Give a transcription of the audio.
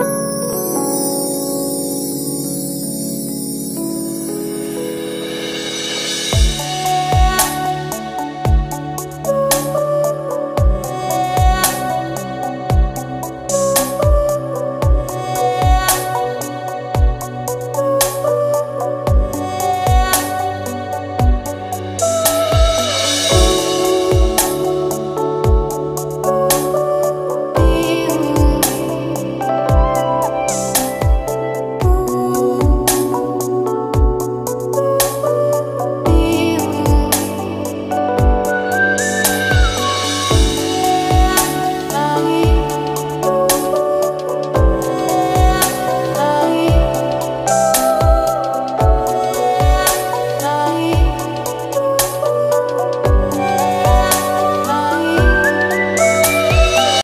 you